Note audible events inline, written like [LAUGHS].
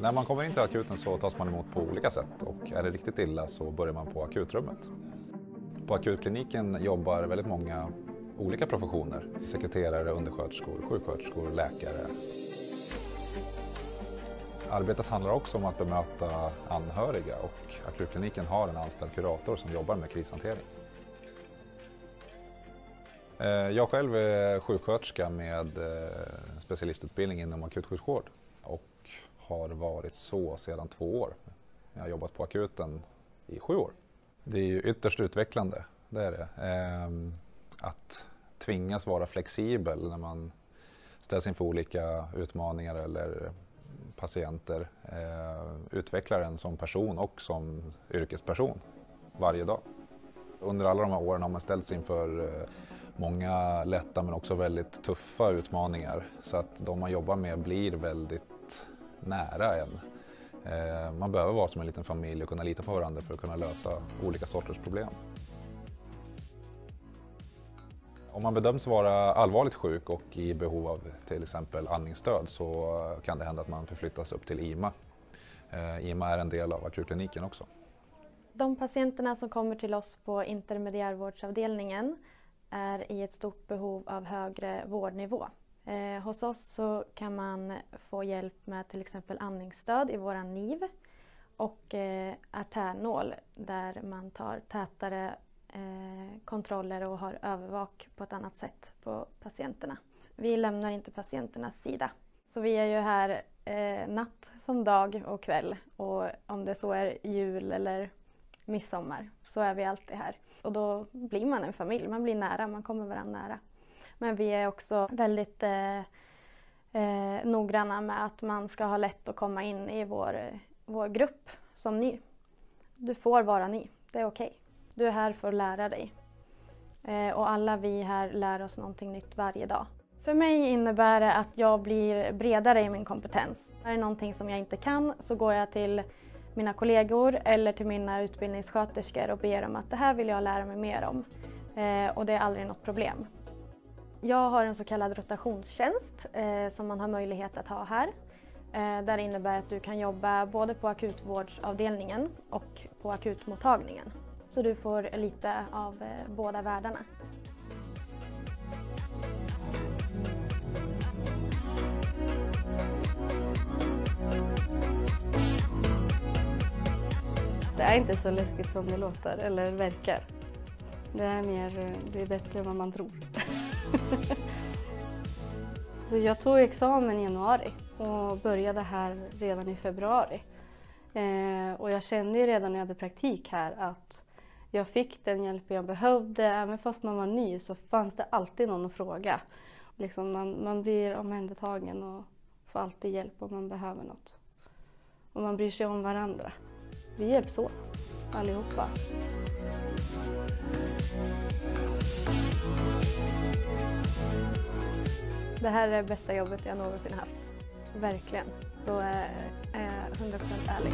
När man kommer in till akuten så tas man emot på olika sätt och är det riktigt illa så börjar man på akutrummet. På akutkliniken jobbar väldigt många olika professioner. Sekreterare, undersköterskor, sjuksköterskor, läkare. Arbetet handlar också om att bemöta anhöriga och akutkliniken har en anställd kurator som jobbar med krishantering. Eh, jag själv är sjuksköterska med eh, specialistutbildning inom akutsjukvård och har varit så sedan två år. Jag har jobbat på akuten i sju år. Det är ju ytterst utvecklande, det är det. Ehm, att tvingas vara flexibel när man ställs inför olika utmaningar eller patienter eh, utvecklar en som person och som yrkesperson varje dag. Under alla de här åren har man ställts inför eh, många lätta men också väldigt tuffa utmaningar så att de man jobbar med blir väldigt nära en. Eh, man behöver vara som en liten familj och kunna lita på varandra för att kunna lösa olika sorters problem. Om man bedöms vara allvarligt sjuk och i behov av till exempel andningsstöd så kan det hända att man förflyttas upp till IMA. Eh, IMA är en del av akutkliniken också. De patienterna som kommer till oss på intermediärvårdsavdelningen är i ett stort behov av högre vårdnivå. Eh, hos oss så kan man få hjälp med till exempel andningsstöd i våra NIV och eh, artärnål där man tar tätare eh, kontroller och har övervak på ett annat sätt på patienterna. Vi lämnar inte patienternas sida. Så vi är ju här eh, natt som dag och kväll och om det så är jul eller midsommar så är vi alltid här. Och då blir man en familj, man blir nära, man kommer varandra nära. Men vi är också väldigt eh, eh, noggranna med att man ska ha lätt att komma in i vår, vår grupp som ny. Du får vara ny, det är okej. Okay. Du är här för att lära dig. Eh, och alla vi här lär oss någonting nytt varje dag. För mig innebär det att jag blir bredare i min kompetens. Är det någonting som jag inte kan så går jag till mina kollegor eller till mina utbildningssköterskor och ber om att det här vill jag lära mig mer om. Eh, och det är aldrig något problem. Jag har en så kallad rotationstjänst eh, som man har möjlighet att ha här. Eh, där innebär att du kan jobba både på akutvårdsavdelningen och på akutmottagningen. Så du får lite av eh, båda världarna. Det är inte så läskigt som det låter eller verkar. Det är mer, eh, det är bättre än vad man tror. [LAUGHS] [LAUGHS] så jag tog examen i januari och började här redan i februari. Eh, och jag kände ju redan när jag hade praktik här att jag fick den hjälp jag behövde. Även fast man var ny så fanns det alltid någon att fråga. Liksom man, man blir omhändertagen och får alltid hjälp om man behöver något. Och man bryr sig om varandra. Vi hjälps åt allihopa. Det här är det bästa jobbet jag någonsin haft. Verkligen. Då eh, är jag 100% ärlig.